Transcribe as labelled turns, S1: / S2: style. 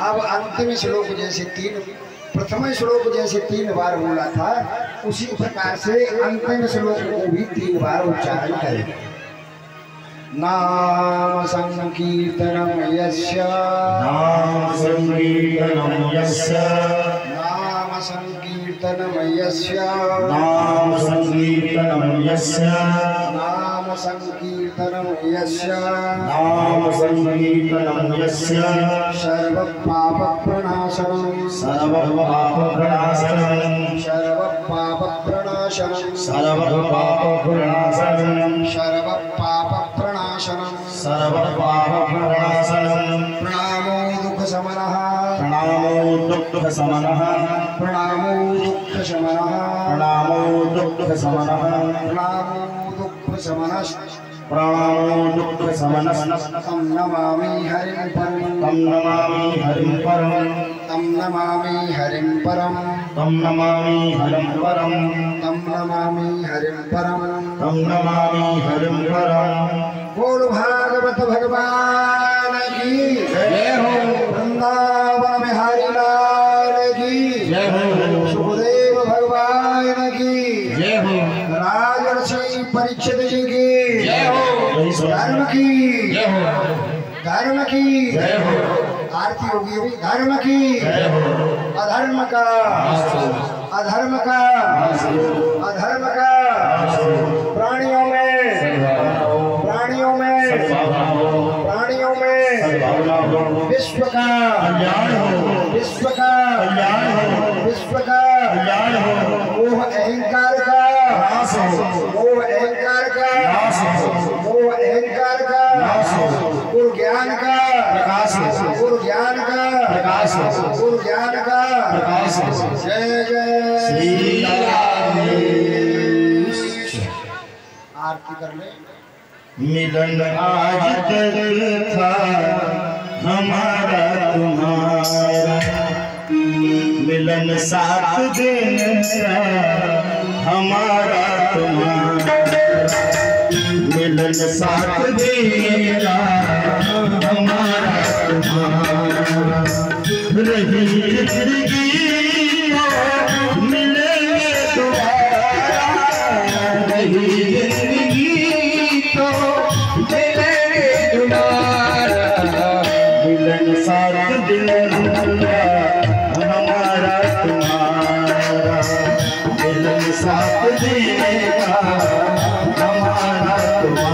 S1: अब अंतिम श्लोक जैसे तीन, प्रथम श्लोक जैसे तीन बार बोला था, उसी प्रकार से अंतिम श्लोक को भी तीन बार उच्चारण करें। नाम संकीर्तनम यस्य।
S2: नाम संकीर्तनं यस्य।
S1: नाम
S2: नाम संकीर्तनं
S1: नाम संकीर्तनम यस्य
S2: नाम संकीर्तनं यस्य
S1: सर्व पाप
S2: सर्वपापप्रणाशनं
S1: सर्व पाप प्रणाशनम
S2: सर्वपापप्रणाशनं
S1: सर्व पाप प्रणाशनम
S2: सर्वपापप्रणाशनं
S1: प्रणामो दुख समनः
S2: प्रणामो दुःखशमनः
S1: प्रणामो दुख शमनः
S2: प्रणामो
S1: दुख समनः
S2: प्रणामो दुःखशमनः
S1: तं नमामि हरिं परं
S2: तं नमामि हरिं परम्
S1: तं नमामि हरिं परं
S2: तं नमामि हरिं परम्
S1: तं नमामि हरिं परं
S2: तं नमामि हरिं परम्
S1: भागवत भगवान की जय हो वृंदावन बिहारी लाल की
S2: जय हो
S1: सुखदेव भगवान की
S2: जय हो
S1: परीक्षित जी की। धर्म की। धर्म की आरती होगी अभी। धर्म की। अधर्म का। अधर्म का। अधर्म का। प्राणियों में। प्राणियों में। प्राणियों में। विश्व का। विश्व का
S2: कल्याण हो
S1: विश्व का
S2: कल्याण हो
S1: मोह अहंकार का
S2: नाश हो
S1: मोह अहंकार का
S2: नाश हो
S1: मोह अहंकार का
S2: नाश हो
S1: गुरु ज्ञान का
S2: प्रकाश हो
S1: गुरु ज्ञान का
S2: प्रकाश
S1: ज्ञान का
S2: प्रकाश
S1: जय जय
S2: श्री
S1: आरती कर ले
S2: मिलन आज तक था हमारा तुम्हारा। मिलन सात दिन हमारा तुम्हारा। मिलन सात दिन हमारा तुम्हारा। साथ मिले ता सिला ता